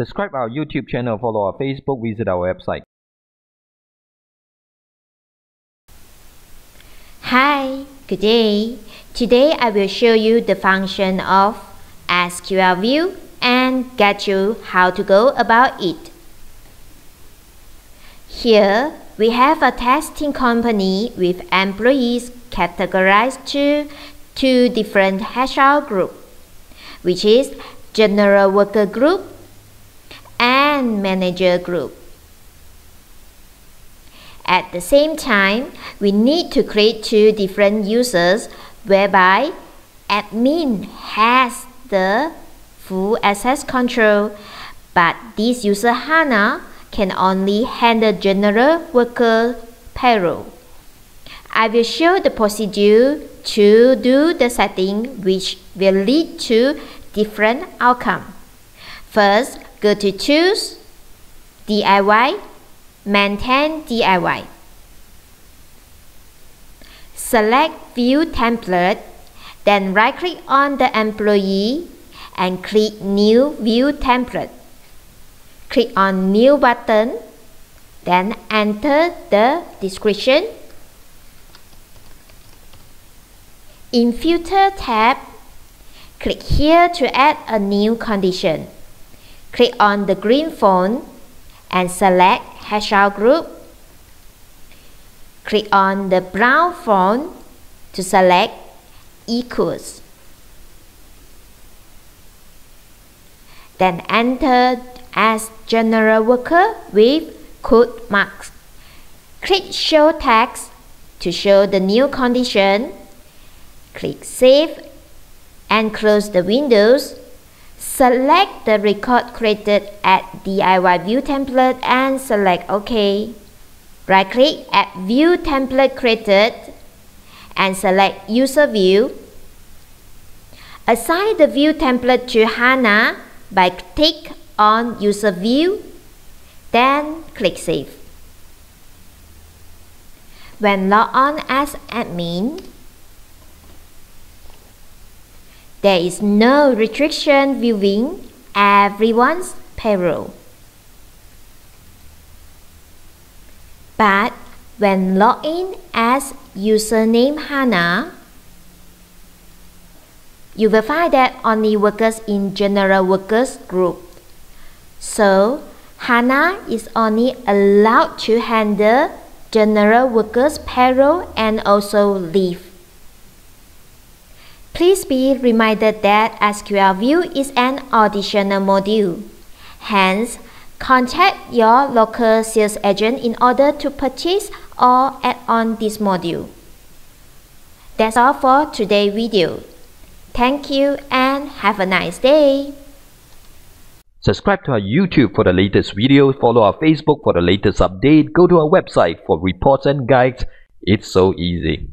Subscribe our YouTube channel, follow our Facebook, visit our website. Hi, good day. Today I will show you the function of SQL View and get you how to go about it. Here we have a testing company with employees categorized to two different HR groups, which is General Worker Group Manager Group. At the same time, we need to create two different users whereby admin has the full access control, but this user HANA can only handle general worker payroll. I will show the procedure to do the setting which will lead to different outcome. First, go to Tools, DIY, Maintain DIY. Select View Template, then right-click on the employee and click New View Template. Click on New button, then enter the description. In Filter tab, click here to add a new condition. Click on the green phone and select HR group. Click on the brown phone to select equals. Then enter as general worker with quote marks. Click show text to show the new condition. Click save and close the windows. Select the record created at DIY view template and select OK. Right click at view template created and select user view. Assign the view template to HANA by click on user view, then click save. When log on as admin, there is no restriction viewing everyone's payroll. But when log in as username Hannah, you will find that only workers in general workers group. So, Hannah is only allowed to handle general workers payroll and also leave. Please be reminded that SQL View is an additional module. Hence, contact your local sales agent in order to purchase or add on this module. That's all for today's video. Thank you and have a nice day. Subscribe to our YouTube for the latest videos, follow our Facebook for the latest update, go to our website for reports and guides. It's so easy.